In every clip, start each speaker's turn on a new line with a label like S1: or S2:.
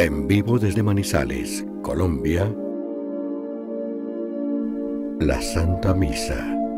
S1: En vivo desde Manizales, Colombia, la Santa Misa.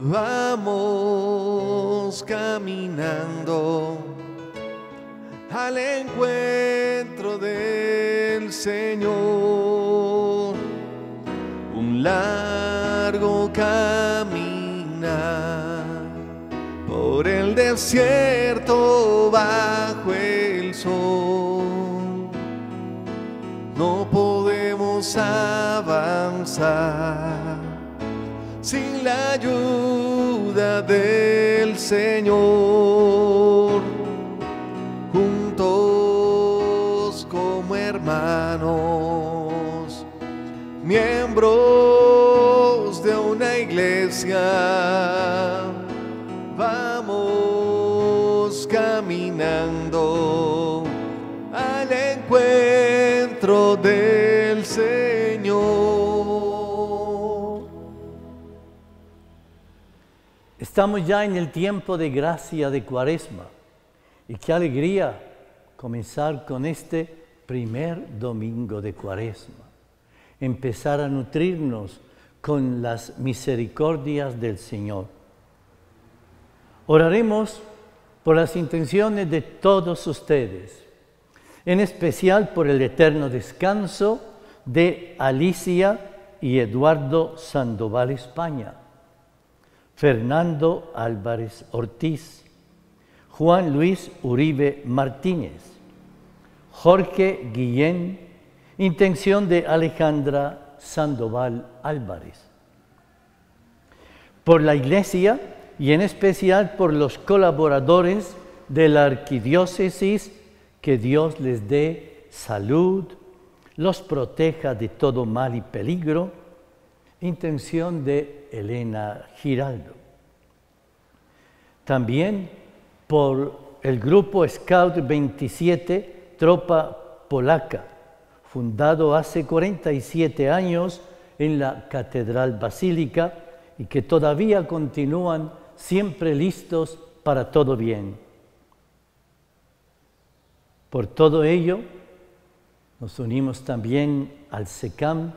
S2: Vamos caminando al encuentro del Señor, un largo caminar por el desierto bajo el sol. No podemos avanzar sin la ayuda del Señor. Juntos como hermanos, miembros de una iglesia
S3: Estamos ya en el tiempo de gracia de Cuaresma. Y qué alegría comenzar con este primer domingo de Cuaresma, empezar a nutrirnos con las misericordias del Señor. Oraremos por las intenciones de todos ustedes, en especial por el eterno descanso de Alicia y Eduardo Sandoval España, Fernando Álvarez Ortiz, Juan Luis Uribe Martínez, Jorge Guillén, intención de Alejandra Sandoval Álvarez. Por la Iglesia, y en especial por los colaboradores de la arquidiócesis, que Dios les dé salud, los proteja de todo mal y peligro. Intención de Elena Giraldo. También por el grupo Scout 27, Tropa Polaca, fundado hace 47 años en la Catedral Basílica y que todavía continúan siempre listos para todo bien. Por todo ello, nos unimos también al SECAM,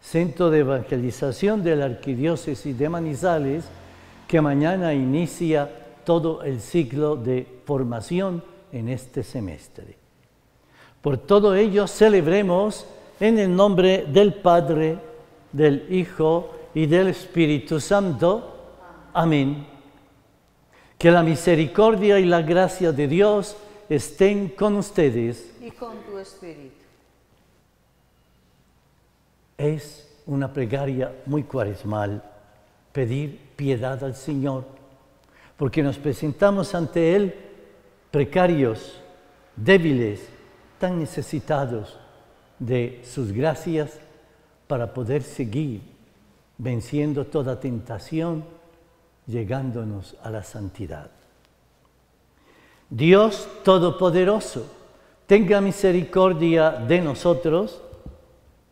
S3: Centro de Evangelización de la Arquidiócesis de Manizales, que mañana inicia todo el ciclo de formación en este semestre. Por todo ello, celebremos en el nombre del Padre, del Hijo y del Espíritu Santo. Amén. Que la misericordia y la gracia de Dios estén con ustedes.
S4: Y con tu espíritu.
S3: Es una plegaria muy cuaresmal pedir piedad al Señor, porque nos presentamos ante Él precarios, débiles, tan necesitados de sus gracias para poder seguir venciendo toda tentación, llegándonos a la santidad. Dios Todopoderoso, tenga misericordia de nosotros,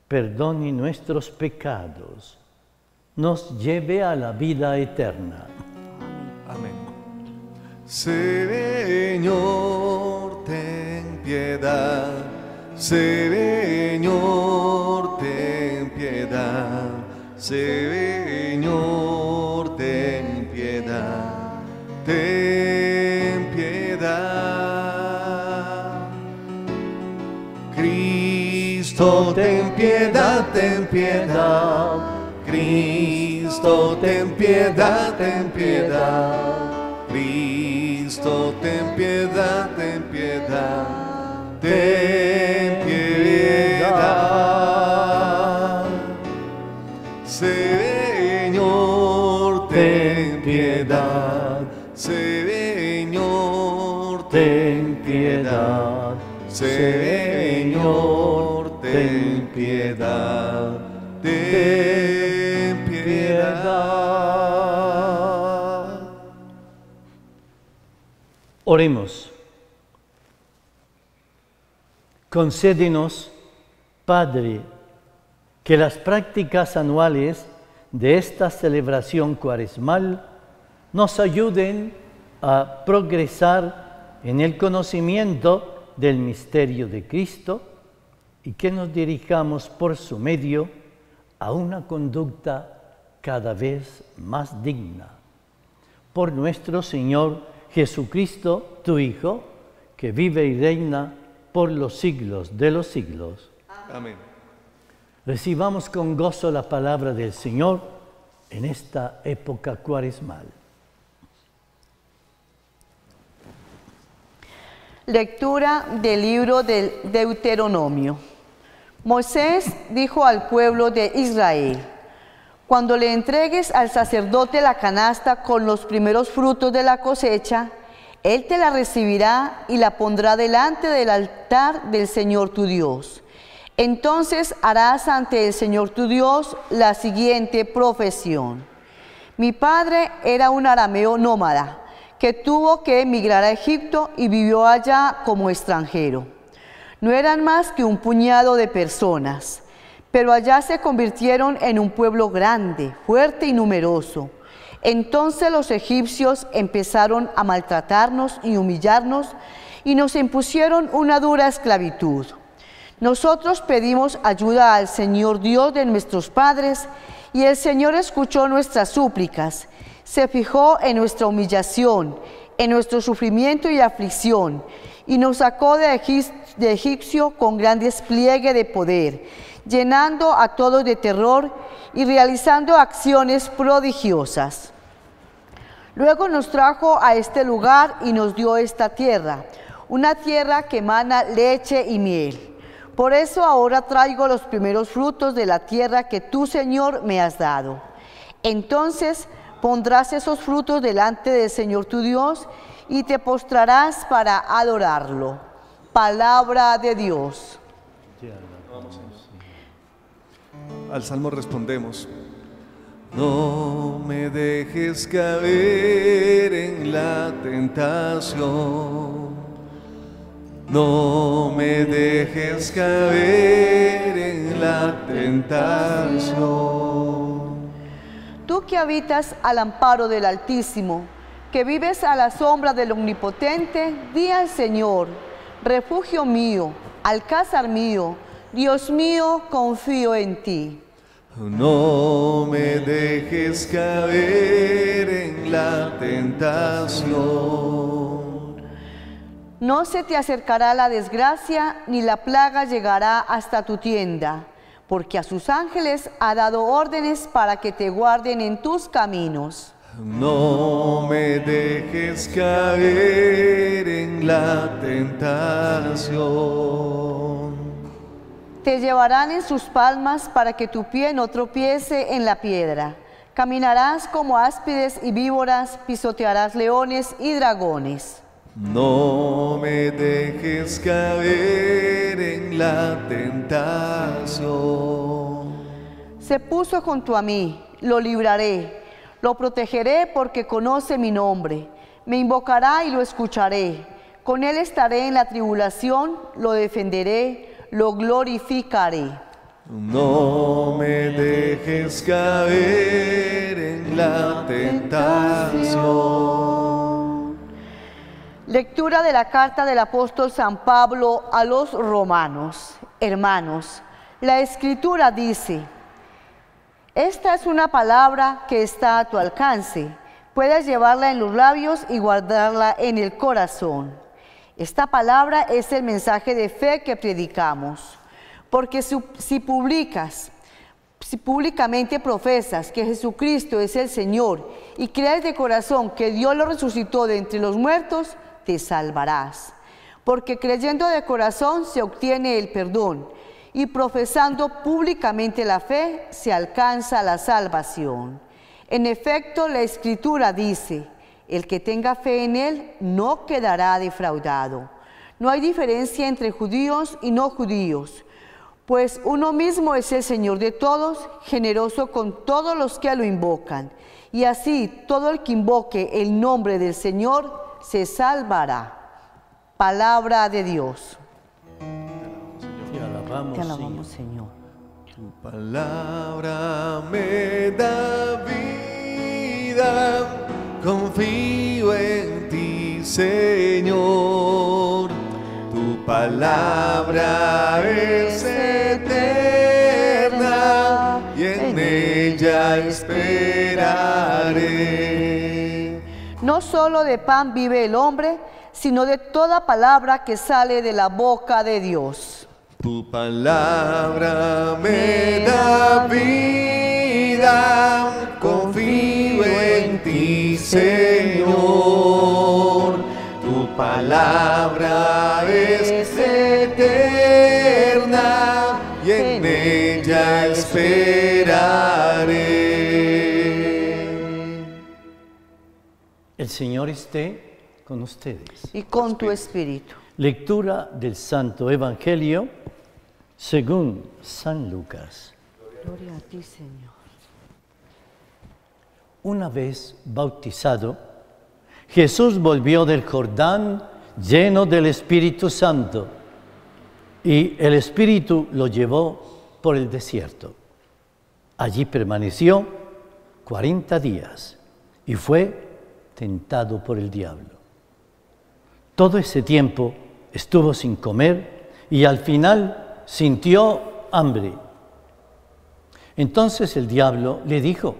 S3: perdone nuestros pecados, nos lleve a la vida eterna.
S2: Amén. Señor, ten piedad. Señor, ten piedad. Señor, Cristo, ten piedad, ten piedad. Cristo, ten piedad, ten piedad. Cristo, ten piedad, ten piedad. Ten piedad.
S3: Oremos. Concédenos, Padre, que las prácticas anuales de esta celebración cuaresmal nos ayuden a progresar en el conocimiento del misterio de Cristo y que nos dirijamos por su medio a una conducta cada vez más digna. Por nuestro Señor Jesucristo, tu Hijo, que vive y reina por los siglos de los siglos.
S2: Amén.
S3: Recibamos con gozo la palabra del Señor en esta época cuaresmal.
S4: Lectura del libro del Deuteronomio. Moisés dijo al pueblo de Israel, cuando le entregues al sacerdote la canasta con los primeros frutos de la cosecha, él te la recibirá y la pondrá delante del altar del Señor tu Dios. Entonces harás ante el Señor tu Dios la siguiente profesión. Mi padre era un arameo nómada que tuvo que emigrar a Egipto y vivió allá como extranjero. No eran más que un puñado de personas, pero allá se convirtieron en un pueblo grande, fuerte y numeroso. Entonces los egipcios empezaron a maltratarnos y humillarnos y nos impusieron una dura esclavitud. Nosotros pedimos ayuda al Señor Dios de nuestros padres y el Señor escuchó nuestras súplicas se fijó en nuestra humillación, en nuestro sufrimiento y aflicción, y nos sacó de, Egipcio con gran despliegue de poder, llenando a todos de terror y realizando acciones prodigiosas. Luego nos trajo a este lugar y nos dio esta tierra, una tierra que emana leche y miel. Por eso ahora traigo los primeros frutos de la tierra que tú, Señor, me has dado. Entonces Pondrás esos frutos delante del Señor tu Dios y te postrarás para adorarlo. Palabra de Dios.
S2: Al salmo respondemos. No me dejes caer en la tentación. No me dejes caer en la tentación.
S4: Tú que habitas al amparo del Altísimo, que vives a la sombra del Omnipotente, di al Señor, refugio mío, alcázar mío, Dios mío, confío en ti.
S2: No me dejes caer en la tentación.
S4: No se te acercará la desgracia, ni la plaga llegará hasta tu tienda porque a sus ángeles ha dado órdenes para que te guarden en tus caminos.
S2: No me dejes caer en la tentación.
S4: Te llevarán en sus palmas para que tu pie no tropiece en la piedra. Caminarás como áspides y víboras, pisotearás leones y dragones.
S2: No me dejes caer en la tentación.
S4: Se puso junto a mí, lo libraré, lo protegeré porque conoce mi nombre. Me invocará y lo escucharé. Con él estaré en la tribulación, lo defenderé, lo glorificaré.
S2: No me dejes caer en la tentación.
S4: Lectura de la carta del apóstol San Pablo a los romanos. Hermanos, la escritura dice, esta es una palabra que está a tu alcance. Puedes llevarla en los labios y guardarla en el corazón. Esta palabra es el mensaje de fe que predicamos. Porque si publicas, si públicamente profesas que Jesucristo es el Señor y crees de corazón que Dios lo resucitó de entre los muertos, te salvarás. Porque creyendo de corazón se obtiene el perdón y profesando públicamente la fe se alcanza la salvación. En efecto, la escritura dice, el que tenga fe en él no quedará defraudado. No hay diferencia entre judíos y no judíos, pues uno mismo es el Señor de todos, generoso con todos los que lo invocan. Y así todo el que invoque el nombre del Señor se salvará. Palabra de Dios.
S3: Te alabamos,
S4: Te alabamos,
S3: Señor.
S4: Señor.
S2: Tu palabra me da vida, confío en ti, Señor. Tu palabra es eterna y en ella esperaré.
S4: No solo de pan vive el hombre, sino de toda palabra que sale de la boca de Dios.
S2: Tu palabra me da vida, confío en ti, Señor. Tu palabra es eterna y en ella esperaré.
S3: El Señor esté con ustedes.
S4: Y con tu espíritu.
S3: Lectura del Santo Evangelio según San Lucas.
S4: Gloria a ti, Señor.
S3: Una vez bautizado, Jesús volvió del Jordán lleno del Espíritu Santo y el Espíritu lo llevó por el desierto. Allí permaneció 40 días y fue tentado por el diablo. Todo ese tiempo estuvo sin comer y al final sintió hambre. Entonces el diablo le dijo,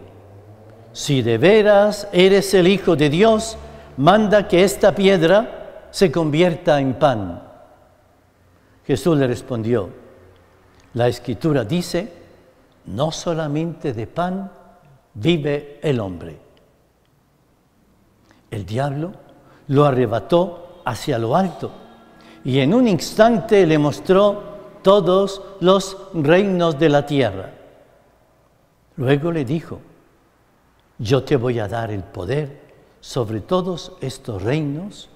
S3: si de veras eres el Hijo de Dios, manda que esta piedra se convierta en pan. Jesús le respondió, la escritura dice, no solamente de pan vive el hombre. El diablo lo arrebató hacia lo alto y en un instante le mostró todos los reinos de la tierra. Luego le dijo, yo te voy a dar el poder sobre todos estos reinos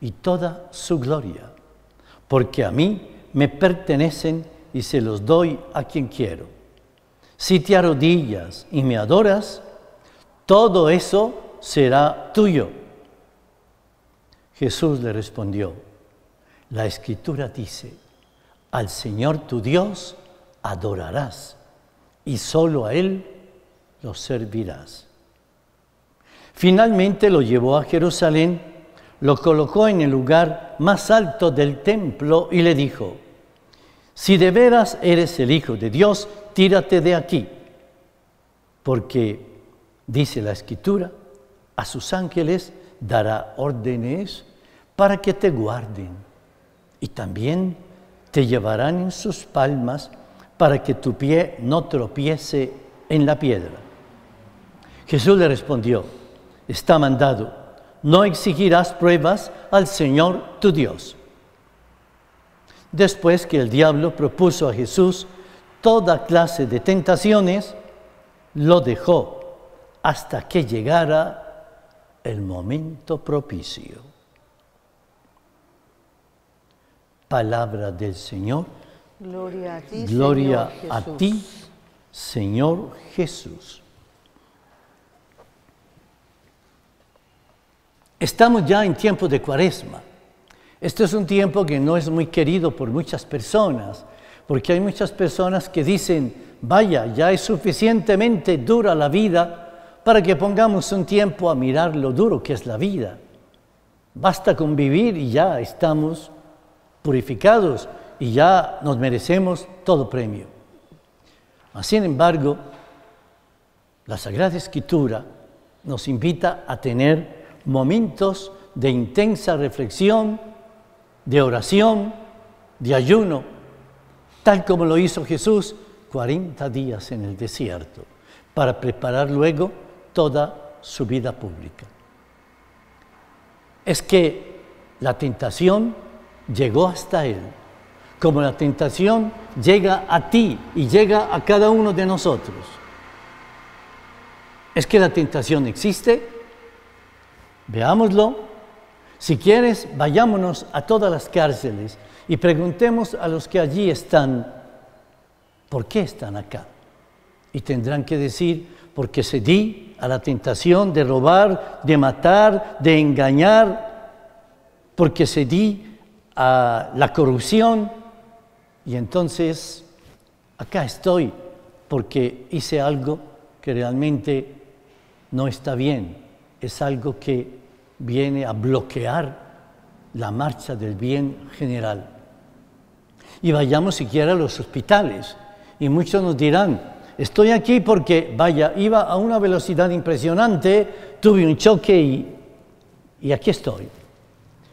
S3: y toda su gloria, porque a mí me pertenecen y se los doy a quien quiero. Si te arrodillas y me adoras, todo eso será tuyo. Jesús le respondió, la escritura dice, al Señor tu Dios adorarás y solo a Él lo servirás. Finalmente lo llevó a Jerusalén, lo colocó en el lugar más alto del templo y le dijo, si de veras eres el Hijo de Dios, tírate de aquí, porque, dice la Escritura, a sus ángeles dará órdenes para que te guarden y también te llevarán en sus palmas para que tu pie no tropiece en la piedra. Jesús le respondió, está mandado, no exigirás pruebas al Señor tu Dios. Después que el diablo propuso a Jesús toda clase de tentaciones, lo dejó hasta que llegara el momento propicio. Palabra del Señor.
S4: Gloria a ti,
S3: Gloria
S4: Señor
S3: a ti, Señor Jesús. Estamos ya en tiempo de cuaresma. Este es un tiempo que no es muy querido por muchas personas, porque hay muchas personas que dicen, vaya, ya es suficientemente dura la vida para que pongamos un tiempo a mirar lo duro que es la vida. Basta con vivir y ya estamos purificados y ya nos merecemos todo premio. Sin embargo, la Sagrada Escritura nos invita a tener momentos de intensa reflexión, de oración, de ayuno, tal como lo hizo Jesús 40 días en el desierto para preparar luego toda su vida pública. Es que la tentación llegó hasta él, como la tentación llega a ti y llega a cada uno de nosotros. Es que la tentación existe, veámoslo. Si quieres, vayámonos a todas las cárceles y preguntemos a los que allí están, ¿por qué están acá? Y tendrán que decir, porque cedí a la tentación de robar, de matar, de engañar, porque cedí a la corrupción y entonces acá estoy porque hice algo que realmente no está bien, es algo que viene a bloquear la marcha del bien general. Y vayamos siquiera a los hospitales. Y muchos nos dirán, estoy aquí porque, vaya, iba a una velocidad impresionante, tuve un choque y, y aquí estoy.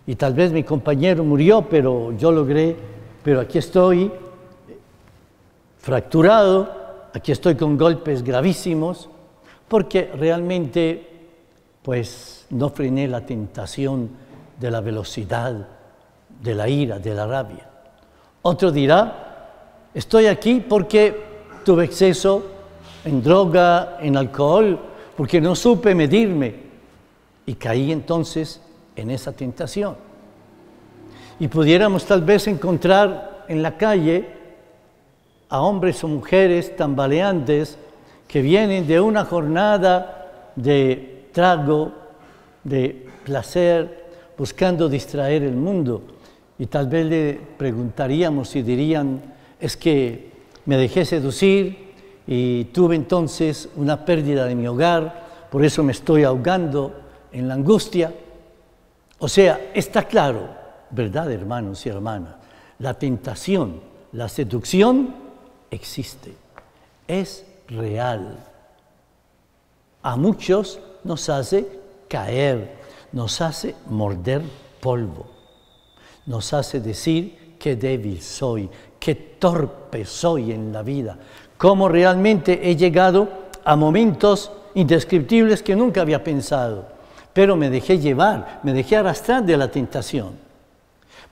S3: Y tal vez mi compañero murió, pero yo logré, pero aquí estoy fracturado, aquí estoy con golpes gravísimos, porque realmente pues no frené la tentación de la velocidad, de la ira, de la rabia. Otro dirá, estoy aquí porque tuve exceso en droga, en alcohol, porque no supe medirme y caí entonces en esa tentación. Y pudiéramos tal vez encontrar en la calle a hombres o mujeres tambaleantes que vienen de una jornada de trago, de placer, buscando distraer el mundo. Y tal vez le preguntaríamos y dirían, es que me dejé seducir y tuve entonces una pérdida de mi hogar, por eso me estoy ahogando en la angustia. O sea, está claro, ¿verdad, hermanos y hermanas? La tentación, la seducción existe, es real. A muchos nos hace caer, nos hace morder polvo, nos hace decir qué débil soy, qué torpe soy en la vida, cómo realmente he llegado a momentos indescriptibles que nunca había pensado, pero me dejé llevar, me dejé arrastrar de la tentación.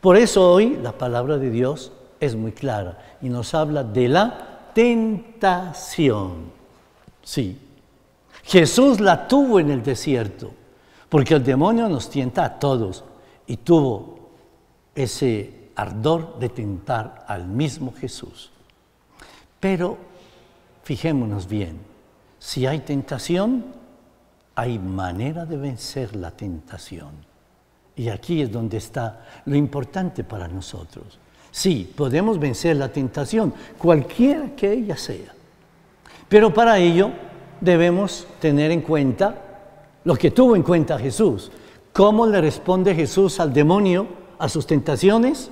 S3: Por eso hoy la palabra de Dios es muy clara y nos habla de la tentación. Sí, Jesús la tuvo en el desierto, porque el demonio nos tienta a todos y tuvo ese ardor de tentar al mismo Jesús. Pero fijémonos bien, si hay tentación, hay manera de vencer la tentación. Y aquí es donde está lo importante para nosotros. Sí, podemos vencer la tentación, cualquiera que ella sea. Pero para ello debemos tener en cuenta lo que tuvo en cuenta Jesús. ¿Cómo le responde Jesús al demonio, a sus tentaciones?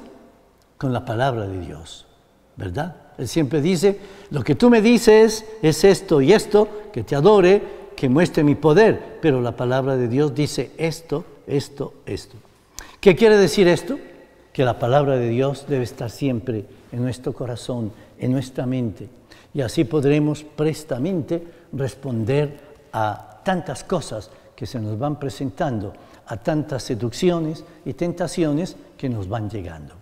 S3: Con la palabra de Dios, ¿verdad? Él siempre dice, lo que tú me dices es esto y esto, que te adore, que muestre mi poder, pero la palabra de Dios dice esto, esto, esto. ¿Qué quiere decir esto? que la palabra de Dios debe estar siempre en nuestro corazón, en nuestra mente, y así podremos prestamente responder a tantas cosas que se nos van presentando, a tantas seducciones y tentaciones que nos van llegando.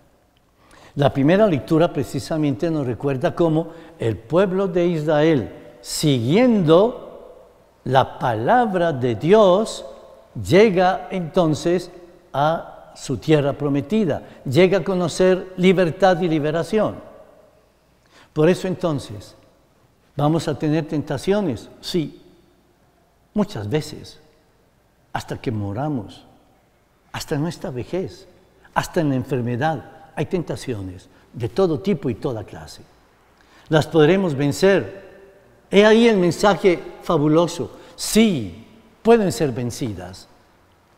S3: La primera lectura precisamente nos recuerda cómo el pueblo de Israel, siguiendo la palabra de Dios, llega entonces a su tierra prometida, llega a conocer libertad y liberación. Por eso entonces, ¿vamos a tener tentaciones? Sí, muchas veces, hasta que moramos, hasta nuestra vejez, hasta en la enfermedad, hay tentaciones de todo tipo y toda clase. Las podremos vencer. He ahí el mensaje fabuloso. Sí, pueden ser vencidas,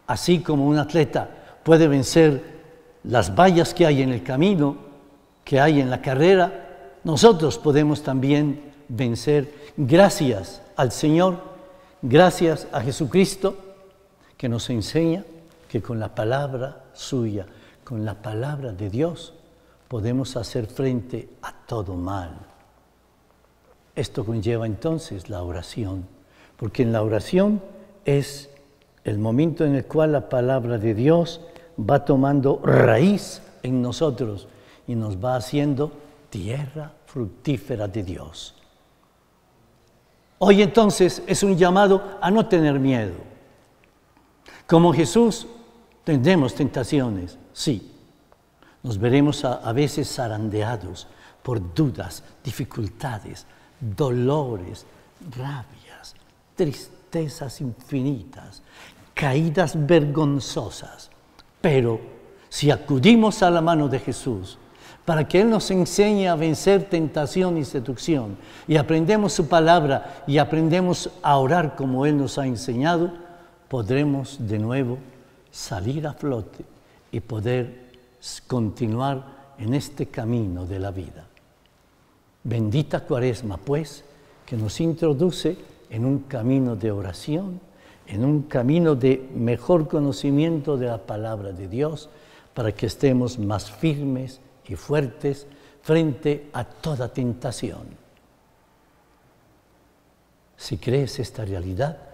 S3: así como un atleta puede vencer las vallas que hay en el camino, que hay en la carrera, nosotros podemos también vencer gracias al Señor, gracias a Jesucristo, que nos enseña que con la palabra suya, con la palabra de Dios, podemos hacer frente a todo mal. Esto conlleva entonces la oración, porque en la oración es el momento en el cual la palabra de Dios va tomando raíz en nosotros y nos va haciendo tierra fructífera de Dios. Hoy entonces es un llamado a no tener miedo. Como Jesús tendremos tentaciones, sí. Nos veremos a, veces zarandeados por dudas, dificultades, dolores, rabias, tristezas infinitas, caídas vergonzosas. Pero si acudimos a la mano de Jesús, para que Él nos enseñe a vencer tentación y seducción, y aprendemos su palabra y aprendemos a orar como Él nos ha enseñado, podremos de nuevo salir a flote y poder continuar en este camino de la vida. Bendita cuaresma, pues, que nos introduce en un camino de oración, en un camino de mejor conocimiento de la palabra de Dios, para que estemos más firmes y fuertes frente a toda tentación. Si crees esta realidad,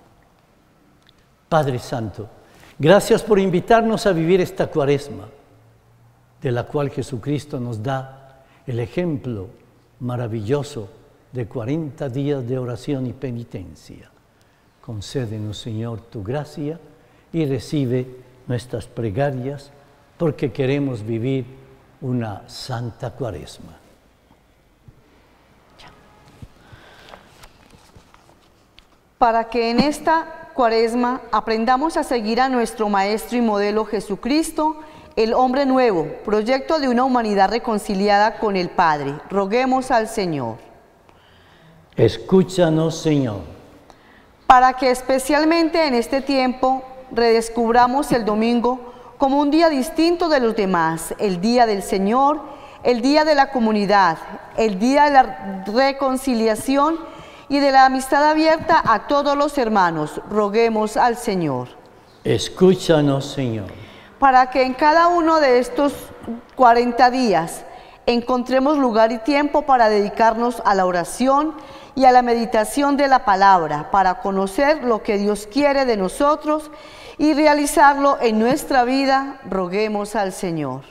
S3: Padre Santo, gracias por invitarnos a vivir esta cuaresma, de la cual Jesucristo nos da el ejemplo maravilloso de 40 días de oración y penitencia. Concédenos, Señor, tu gracia y recibe nuestras plegarias porque queremos vivir una santa cuaresma.
S4: Para que en esta cuaresma aprendamos a seguir a nuestro Maestro y modelo Jesucristo, el hombre nuevo, proyecto de una humanidad reconciliada con el Padre. Roguemos al Señor.
S3: Escúchanos, Señor.
S4: Para que especialmente en este tiempo redescubramos el domingo como un día distinto de los demás, el día del Señor, el día de la comunidad, el día de la reconciliación y de la amistad abierta a todos los hermanos. Roguemos al Señor.
S3: Escúchanos, Señor.
S4: Para que en cada uno de estos 40 días encontremos lugar y tiempo para dedicarnos a la oración y a la meditación de la palabra, para conocer lo que Dios quiere de nosotros y realizarlo en nuestra vida, roguemos al Señor.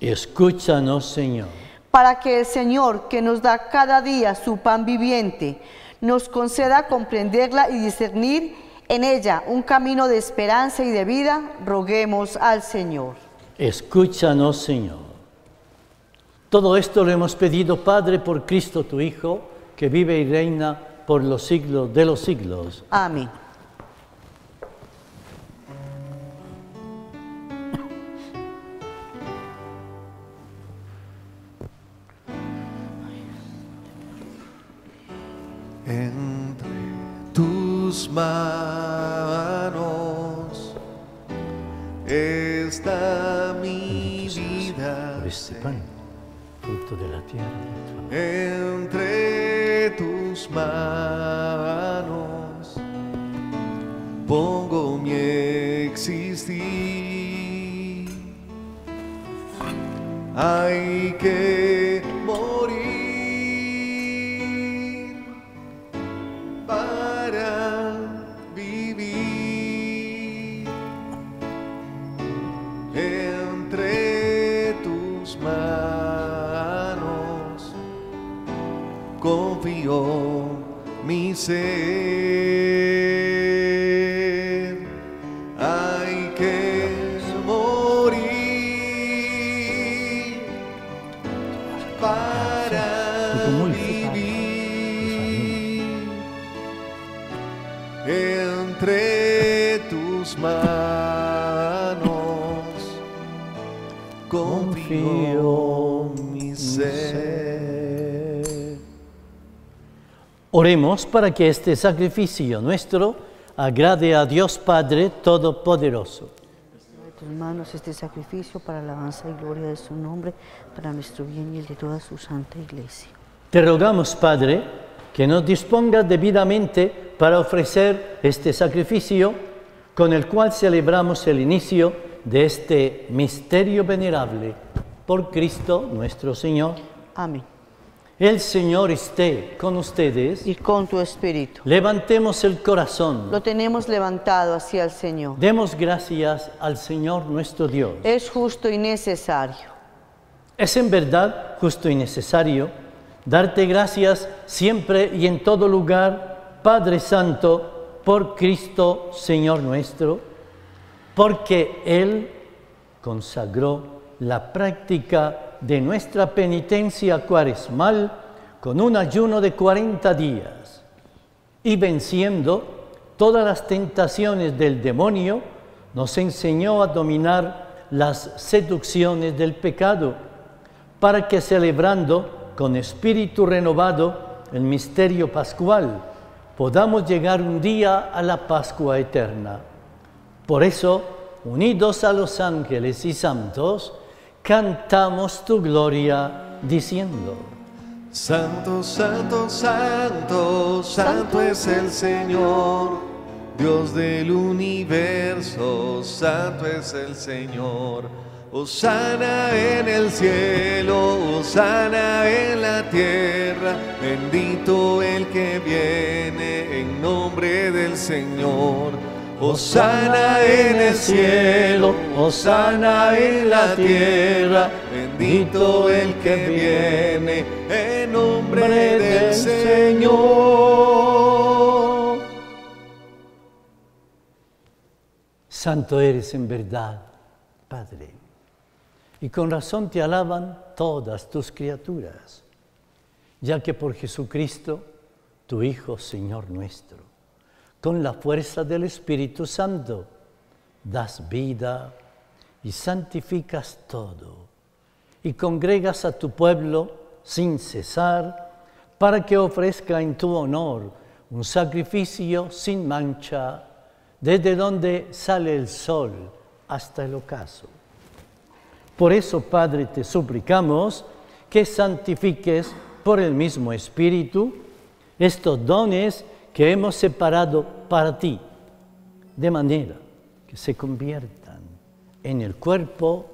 S3: Escúchanos, Señor.
S4: Para que el Señor, que nos da cada día su pan viviente, nos conceda comprenderla y discernir en ella un camino de esperanza y de vida, roguemos al Señor.
S3: Escúchanos, Señor. Todo esto lo hemos pedido, Padre, por Cristo tu Hijo, que vive y reina por los siglos de los siglos.
S4: Amén.
S2: Manos está mi vida.
S3: Por este pan, fruto de la tierra.
S2: Entre tus manos pongo mi existir. Hay que morir para manos. Confío mi ser.
S3: Oremos para que este sacrificio nuestro agrade a Dios Padre Todopoderoso.
S4: En tus manos este sacrificio para alabanza y gloria de su nombre, para nuestro bien y el de toda su santa iglesia.
S3: Te rogamos, Padre, que nos dispongas debidamente para ofrecer este sacrificio con el cual celebramos el inicio de este misterio venerable por Cristo nuestro Señor.
S4: Amén.
S3: El Señor esté con ustedes.
S4: Y con tu espíritu.
S3: Levantemos el corazón.
S4: Lo tenemos levantado hacia el Señor.
S3: Demos gracias al Señor nuestro Dios.
S4: Es justo y necesario.
S3: Es en verdad justo y necesario darte gracias siempre y en todo lugar, Padre Santo, por Cristo Señor nuestro, porque Él consagró la práctica de nuestra penitencia cuaresmal con un ayuno de 40 días y venciendo todas las tentaciones del demonio, nos enseñó a dominar las seducciones del pecado, para que celebrando con espíritu renovado el misterio pascual, podamos llegar un día a la Pascua eterna. Por eso, unidos a los ángeles y santos, cantamos tu gloria diciendo,
S2: Santo, santo, santo, santo es el Señor, Dios del universo, santo es el Señor. Osana en el cielo, Osana en la tierra, bendito el que viene en nombre del Señor. Osana en el cielo, Osana en la tierra, bendito el que viene en nombre del Señor.
S3: Santo eres en verdad, Padre. Y con razón te alaban todas tus criaturas, ya que por Jesucristo, tu Hijo, Señor nuestro, con la fuerza del Espíritu Santo, das vida y santificas todo, y congregas a tu pueblo sin cesar, para que ofrezca en tu honor un sacrificio sin mancha, desde donde sale el sol hasta el ocaso. Por eso, Padre, te suplicamos que santifiques por el mismo Espíritu estos dones que hemos separado para ti, de manera que se conviertan en el cuerpo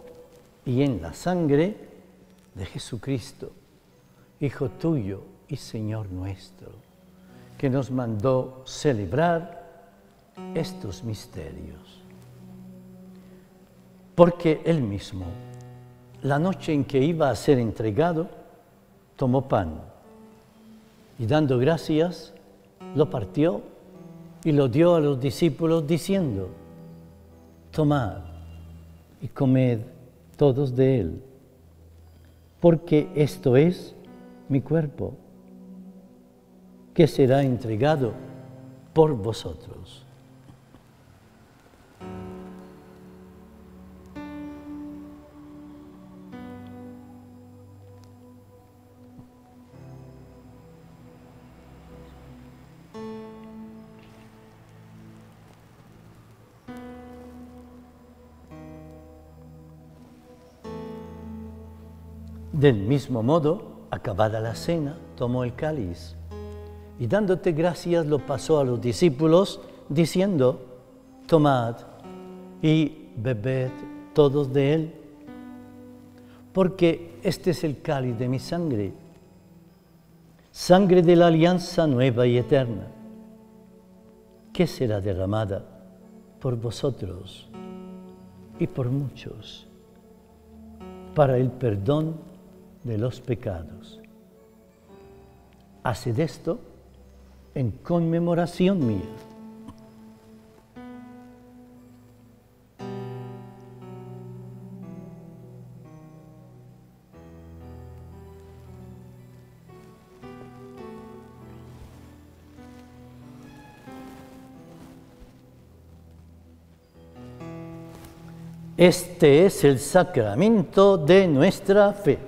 S3: y en la sangre de Jesucristo, Hijo tuyo y Señor nuestro, que nos mandó celebrar estos misterios. Porque Él mismo, la noche en que iba a ser entregado, tomó pan y dando gracias, lo partió y lo dio a los discípulos diciendo, tomad y comed todos de él, porque esto es mi cuerpo, que será entregado por vosotros. Del mismo modo, acabada la cena, tomó el cáliz y dándote gracias lo pasó a los discípulos, diciendo, tomad y bebed todos de él, porque este es el cáliz de mi sangre, sangre de la alianza nueva y eterna, que será derramada por vosotros y por muchos para el perdón de los pecados. Haced esto en conmemoración mía. Este es el sacramento de nuestra fe.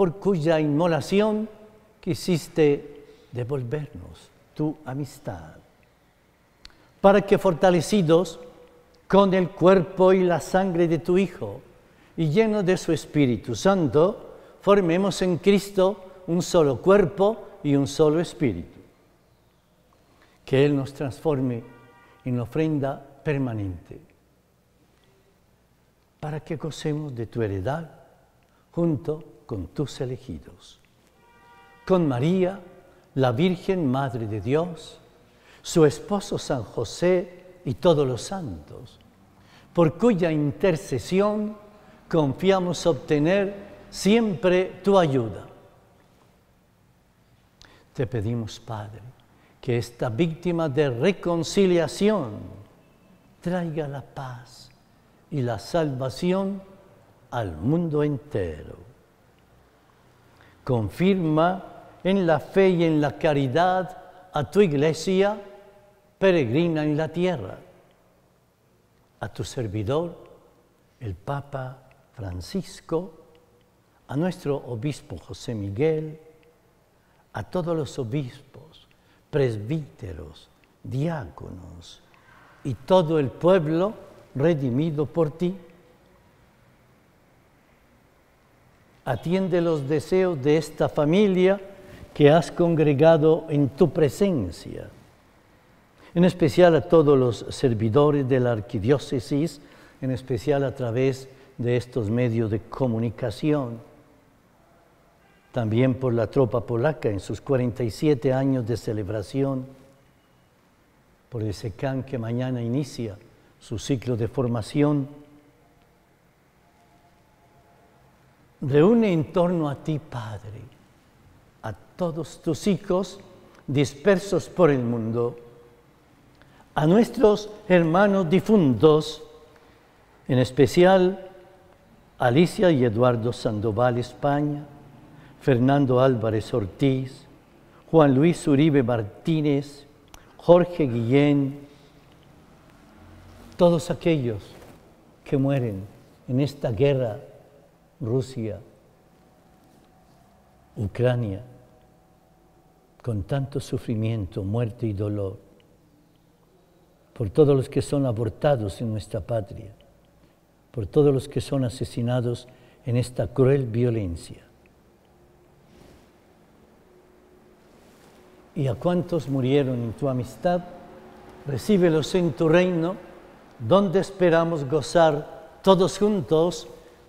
S3: por cuya inmolación quisiste devolvernos tu amistad, para que fortalecidos con el cuerpo y la sangre de tu Hijo y llenos de su Espíritu Santo, formemos en Cristo un solo cuerpo y un solo espíritu. Que Él nos transforme en ofrenda permanente, para que gocemos de tu heredad junto con tus elegidos. Con María, la Virgen Madre de Dios, su esposo San José y todos los santos, por cuya intercesión confiamos obtener siempre tu ayuda. Te pedimos, Padre, que esta víctima de reconciliación traiga la paz y la salvación al mundo entero. Confirma en la fe y en la caridad a tu iglesia peregrina en la tierra, a tu servidor, el Papa Francisco, a nuestro obispo José Miguel, a todos los obispos, presbíteros, diáconos y todo el pueblo redimido por ti. Atiende los deseos de esta familia que has congregado en tu presencia, en especial a todos los servidores de la arquidiócesis, en especial a través de estos medios de comunicación también por la tropa polaca en sus 47 años de celebración, por el SECAN que mañana inicia su ciclo de formación. Reúne en torno a ti, Padre, a todos tus hijos dispersos por el mundo, a nuestros hermanos difuntos, en especial Alicia y Eduardo Sandoval, España, Fernando Álvarez Ortiz, Juan Luis Uribe Martínez, Jorge Guillén, todos aquellos que mueren en esta guerra Rusia, Ucrania, con tanto sufrimiento, muerte y dolor, por todos los que son abortados en nuestra patria, por todos los que son asesinados en esta cruel violencia. y a cuantos murieron en tu amistad, recíbelos en tu reino, donde esperamos gozar todos juntos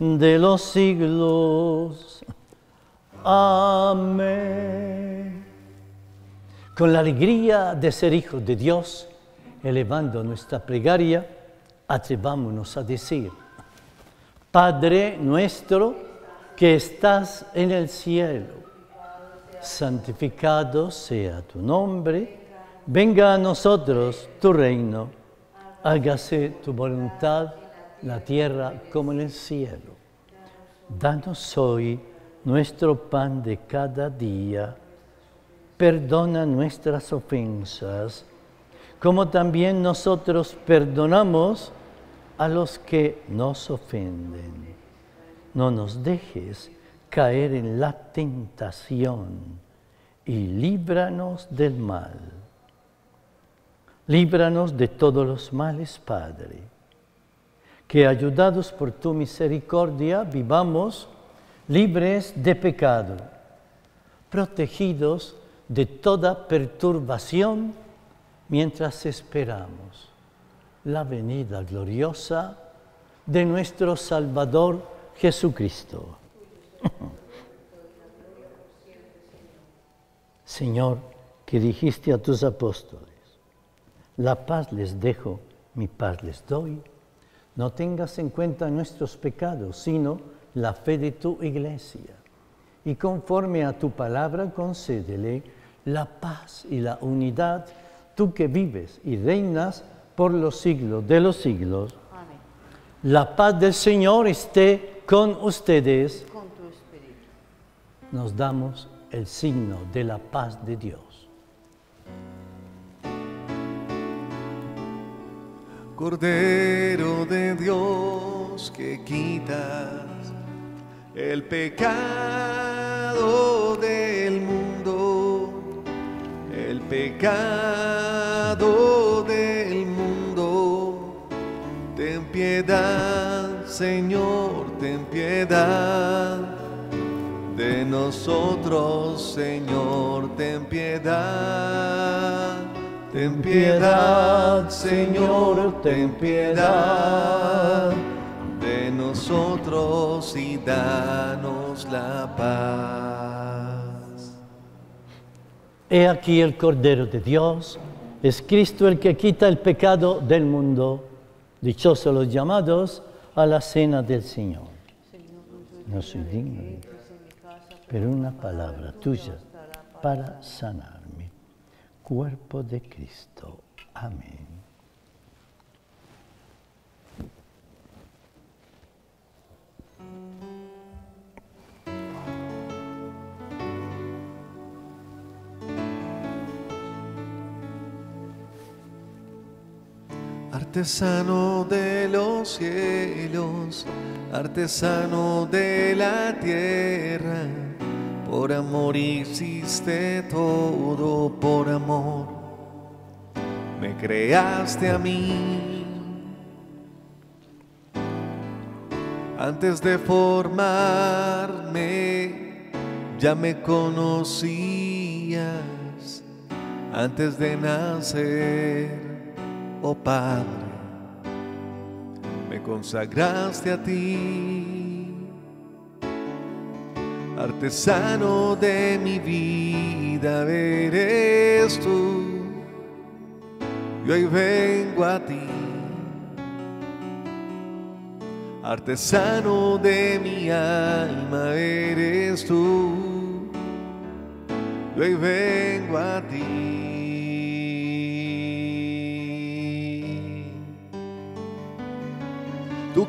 S3: los siglos. Amén. Con la alegría de ser hijos de Dios, elevando nuestra plegaria, atrevámonos a decir, Padre nuestro que estás en el cielo santificado sea tu nombre, venga a nosotros tu reino, hágase tu voluntad, la tierra como en el cielo. Danos hoy nuestro pan de cada día, perdona nuestras ofensas, como también nosotros perdonamos a los que nos ofenden. No nos dejes caer en la tentación y líbranos del mal. Líbranos de todos los males, Padre. Que ayudados por tu misericordia vivamos libres de pecado, protegidos de toda perturbación mientras esperamos la venida gloriosa de nuestro Salvador Jesucristo. Señor, que dijiste a tus apóstoles, la paz les dejo, mi paz les doy, no tengas en cuenta nuestros pecados, sino la fe de tu iglesia. Y conforme a tu palabra, concédele la paz y la unidad, tú que vives y reinas por los siglos de los siglos. Amén. La paz del Señor esté con ustedes.
S4: Con tu espíritu.
S3: Nos damos el signo de la paz de Dios.
S2: Cordero de Dios que quitas el pecado del mundo, el pecado del mundo. Ten piedad, Señor, ten piedad de nosotros, Señor, ten piedad. Ten piedad, Señor, ten piedad de nosotros y danos la paz.
S3: He aquí el Cordero de Dios, es Cristo el que quita el pecado del mundo. Dichosos los llamados a la cena del Señor. No soy digno, pero una palabra tuya para sanarme. Cuerpo de Cristo. Amén.
S2: Artesano de los cielos, artesano de la tierra, por amor hiciste todo, por amor. Me creaste a mí. Antes de formarme, ya me conocías, antes de nacer oh Padre, me consagraste a ti, artesano de mi vida, eres tú, y hoy vengo a ti, artesano de mi alma, eres tú, y hoy vengo a ti.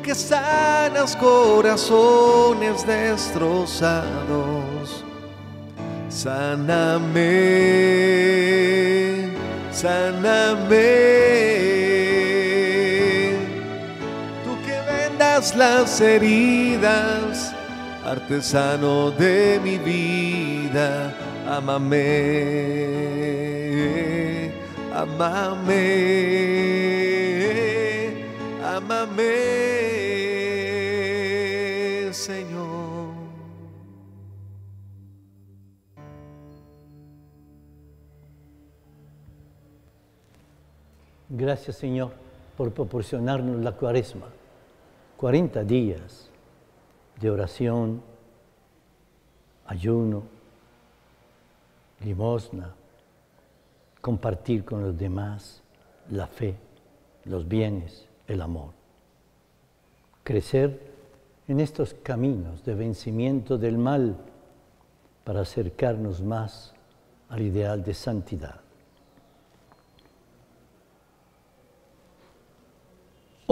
S2: Que sanas corazones destrozados, sáname, sáname. Tú que vendas las heridas, artesano de mi vida, amame, amame, amame.
S3: Gracias, Señor, por proporcionarnos la cuaresma. 40 días de oración, ayuno, limosna, compartir con los demás la fe, los bienes, el amor. Crecer en estos caminos de vencimiento del mal para acercarnos más al ideal de santidad.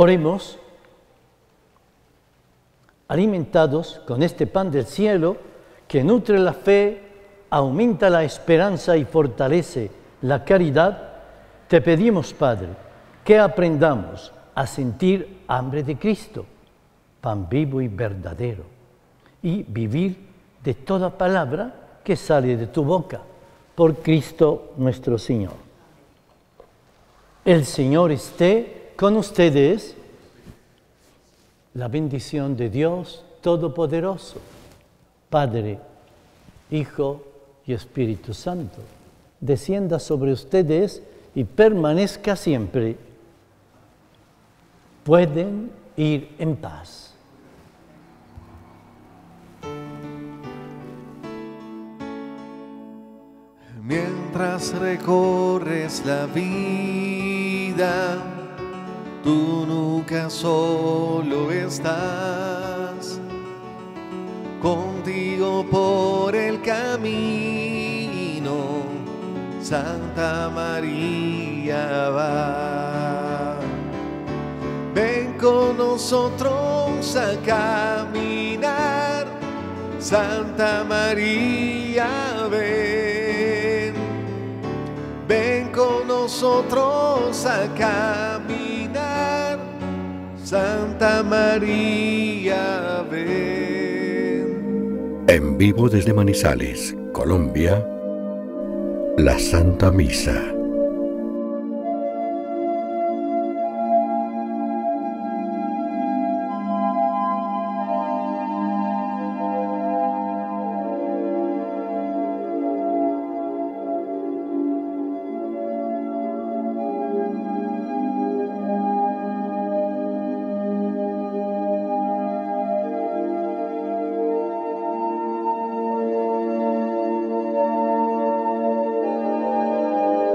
S3: Oremos, alimentados con este pan del cielo que nutre la fe, aumenta la esperanza y fortalece la caridad, te pedimos, Padre, que aprendamos a sentir hambre de Cristo, pan vivo y verdadero, y vivir de toda palabra que sale de tu boca, por Cristo nuestro Señor. El Señor esté con ustedes. La bendición de Dios Todopoderoso, Padre, Hijo y Espíritu Santo, descienda sobre ustedes y permanezca siempre. Pueden ir en paz.
S2: Mientras recorres la vida, tú nunca solo estás. Contigo por el camino, Santa María va. Ven con nosotros a caminar, Santa María, ven. Ven con nosotros a caminar, Santa María, ven.
S1: En vivo desde Manizales, Colombia, la Santa Misa.